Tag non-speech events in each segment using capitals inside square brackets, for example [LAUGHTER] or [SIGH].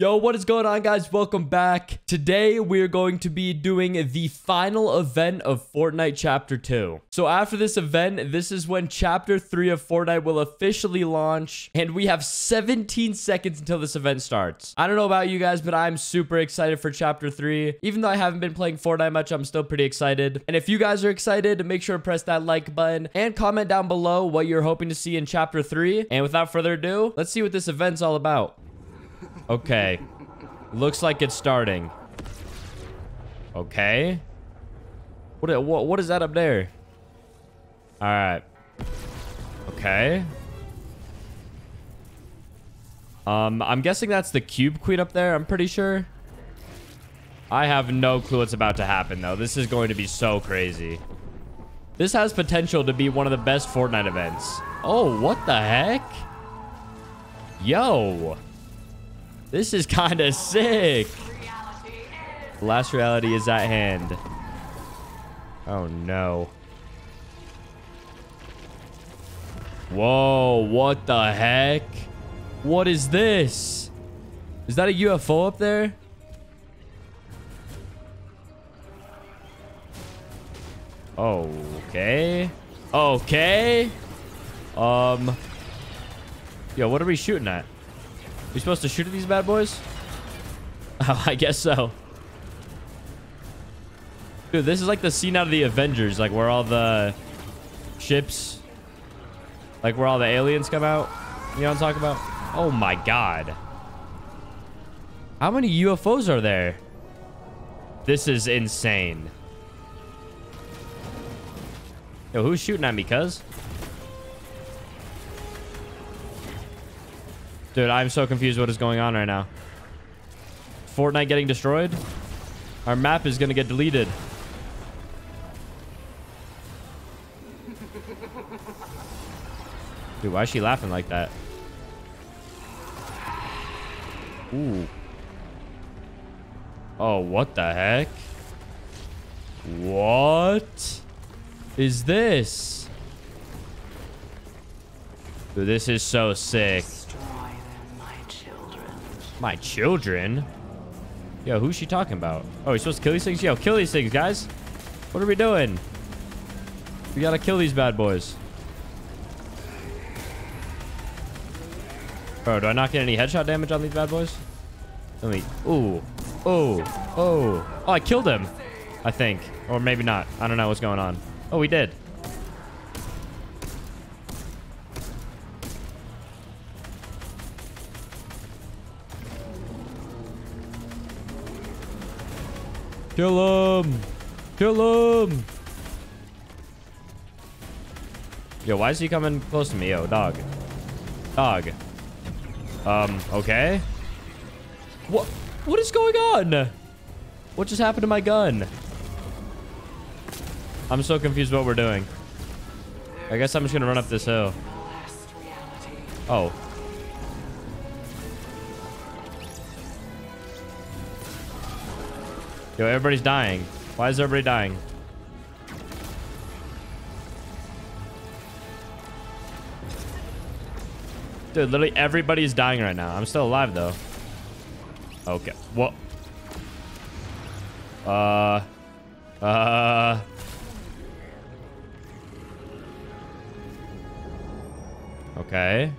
Yo, what is going on, guys? Welcome back. Today, we are going to be doing the final event of Fortnite Chapter 2. So after this event, this is when Chapter 3 of Fortnite will officially launch, and we have 17 seconds until this event starts. I don't know about you guys, but I'm super excited for Chapter 3. Even though I haven't been playing Fortnite much, I'm still pretty excited. And if you guys are excited, make sure to press that like button and comment down below what you're hoping to see in Chapter 3. And without further ado, let's see what this event's all about. Okay. Looks like it's starting. Okay. What, what, what is that up there? All right. Okay. Um, I'm guessing that's the Cube Queen up there. I'm pretty sure. I have no clue what's about to happen, though. This is going to be so crazy. This has potential to be one of the best Fortnite events. Oh, what the heck? Yo. This is kind of sick. The last reality is at hand. Oh, no. Whoa, what the heck? What is this? Is that a UFO up there? Okay. Okay. Um. Yo, what are we shooting at? We supposed to shoot at these bad boys? Oh, [LAUGHS] I guess so. Dude, this is like the scene out of the Avengers, like where all the ships, like where all the aliens come out. You know what I'm talking about? Oh my god. How many UFOs are there? This is insane. Yo, who's shooting at me, cuz? Dude, I'm so confused what is going on right now. Fortnite getting destroyed? Our map is going to get deleted. [LAUGHS] Dude, why is she laughing like that? Ooh. Oh, what the heck? What is this? Dude, this is so sick. My children? Yo, who's she talking about? Oh, we supposed to kill these things? Yo, kill these things, guys. What are we doing? We gotta kill these bad boys. Bro, do I not get any headshot damage on these bad boys? Let me... Ooh. Oh. Oh. Oh, I killed him. I think. Or maybe not. I don't know what's going on. Oh, we did. Kill him! Kill him! Yo, why is he coming close to me? Yo, dog. Dog. Um, okay. What? What is going on? What just happened to my gun? I'm so confused what we're doing. I guess I'm just gonna run up this hill. Oh. Yo, everybody's dying. Why is everybody dying? Dude, literally everybody's dying right now. I'm still alive, though. Okay. What? Uh... Uh... Okay.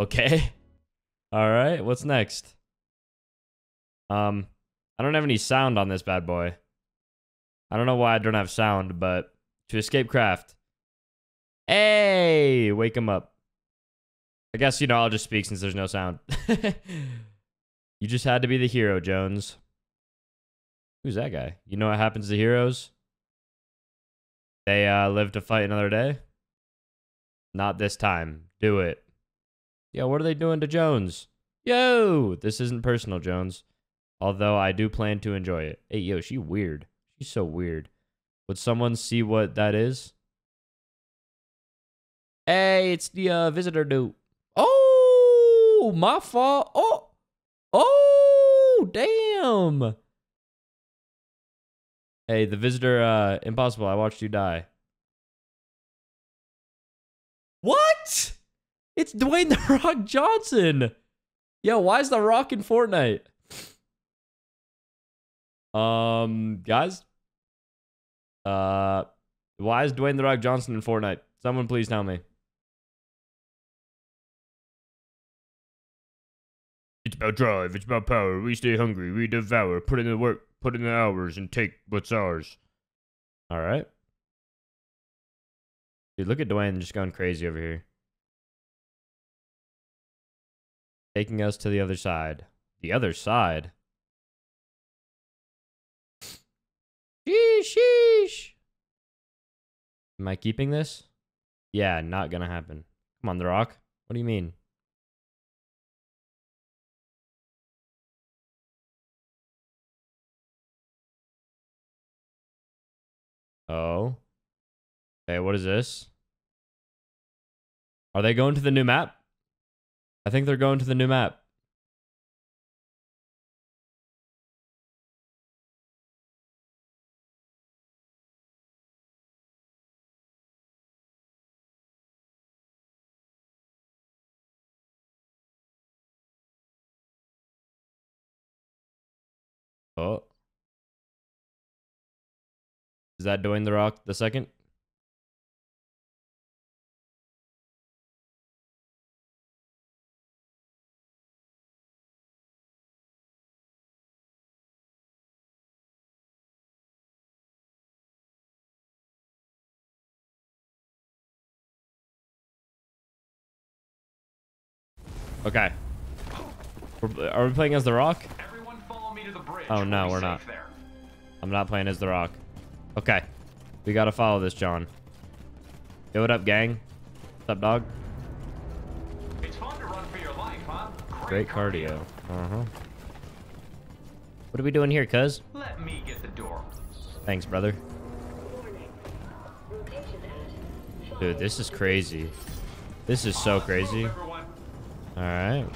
Okay. [LAUGHS] All right. What's next? Um, I don't have any sound on this bad boy. I don't know why I don't have sound, but to escape craft. Hey, wake him up. I guess, you know, I'll just speak since there's no sound. [LAUGHS] you just had to be the hero, Jones. Who's that guy? You know what happens to heroes? They uh, live to fight another day? Not this time. Do it. Yo, what are they doing to Jones? Yo, this isn't personal, Jones. Although I do plan to enjoy it. Hey, yo, she weird. She's so weird. Would someone see what that is? Hey, it's the uh, visitor dude. Oh, my fault. Oh, oh, damn. Damn. Hey, the visitor, uh, impossible. I watched you die. What? It's Dwayne [LAUGHS] The Rock Johnson. Yo, why is The Rock in Fortnite? Um, guys? Uh, why is Dwayne The Rock Johnson in Fortnite? Someone please tell me. It's about drive. It's about power. We stay hungry. We devour. Put in the work. Put in the hours and take what's ours. All right. Dude, look at Dwayne just going crazy over here. Taking us to the other side. The other side? Sheesh, sheesh. Am I keeping this? Yeah, not gonna happen. Come on, The Rock. What do you mean? Oh. Okay, what is this? Are they going to the new map? I think they're going to the new map. Oh. Is that doing the Rock the second? Okay. We're, are we playing as The Rock? Oh, no, we're not. There. I'm not playing as The Rock. Okay. We gotta follow this, John. Yo, what up, gang? What's up, dog? It's fun to run for your life, huh? Great, Great cardio. cardio. Uh-huh. What are we doing here, cuz? Let me get the door. Thanks, brother. Dude, this is crazy. This is so crazy. Alright.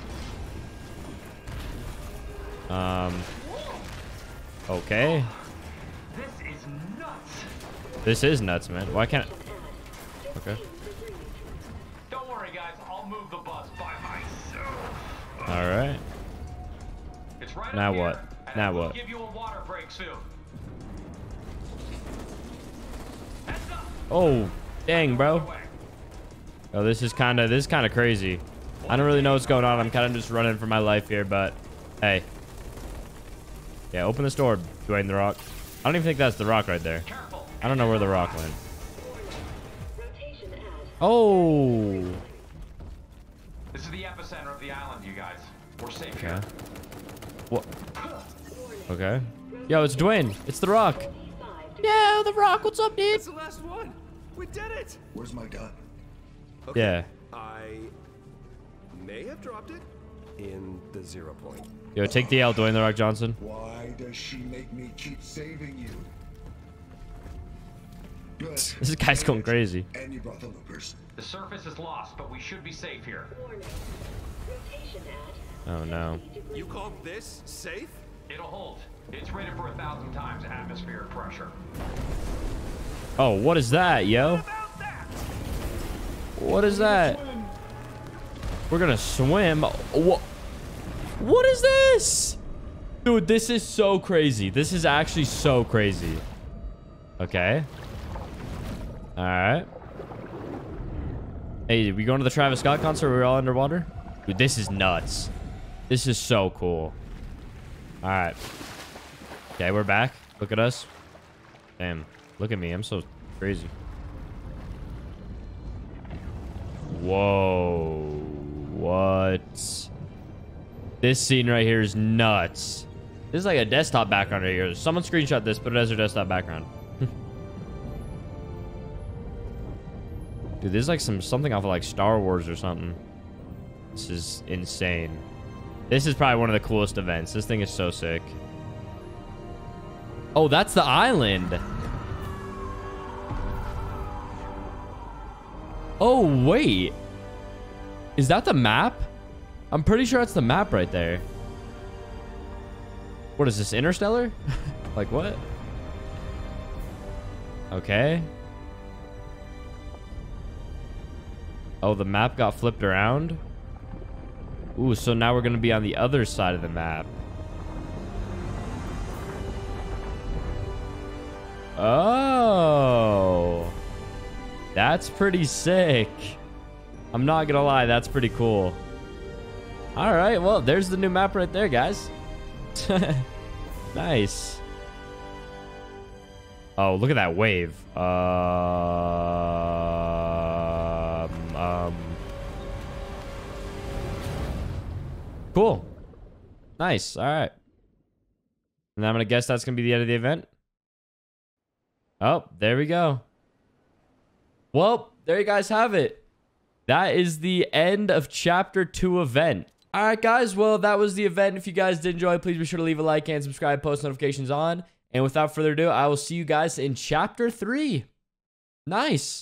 Um. Okay. This is nuts. This is nuts, man. Why can't... Okay. Don't worry, guys. I'll move the bus by myself. Alright. It's right now what? Now what? give you a water break soon. Oh, dang, bro. Oh, this is kind of this is kind of crazy. I don't really know what's going on. I'm kind of just running for my life here, but hey. Yeah, open this door, Dwayne The Rock. I don't even think that's The Rock right there. I don't know where The Rock went. Oh. This is the epicenter of the island, you guys. We're safe okay. here. What? Okay. Yo, it's Dwayne. It's The Rock. Yeah, The Rock. What's up, dude? That's the last one. We did it. Where's my gun? Okay. Yeah. I may have dropped it in the zero point. Yo, take the L, Dwayne The Rock Johnson. Why does she make me keep saving you? Good. [LAUGHS] This guy's going crazy. And you brought the loopers. The surface is lost, but we should be safe here. Oh no. You call this safe? It'll hold. It's rated for a thousand times atmospheric pressure. Oh, what is that, yo? What is that? We're gonna swim. What? What is this? Dude, this is so crazy. This is actually so crazy. Okay. All right. Hey, we going to the Travis Scott concert? We're all underwater? Dude, this is nuts. This is so cool. All right. Okay, we're back. Look at us. Damn. Look at me. I'm so crazy. Whoa. What? This scene right here is nuts. This is like a desktop background right here. Someone screenshot this, put it as their desktop background. [LAUGHS] Dude, this is like some something off of like Star Wars or something. This is insane. This is probably one of the coolest events. This thing is so sick. Oh, that's the island. Oh, wait. Is that the map? I'm pretty sure that's the map right there. What is this, Interstellar? [LAUGHS] like what? Okay. Oh, the map got flipped around? Ooh, so now we're going to be on the other side of the map. Oh. That's pretty sick. I'm not going to lie, that's pretty cool. All right, well, there's the new map right there, guys. [LAUGHS] nice. Oh, look at that wave. Um, um. Cool. Nice. All right. And I'm going to guess that's going to be the end of the event. Oh, there we go. Well, there you guys have it. That is the end of chapter 2 event. All right, guys. Well, that was the event. If you guys did enjoy, please be sure to leave a like and subscribe, post notifications on. And without further ado, I will see you guys in chapter 3. Nice.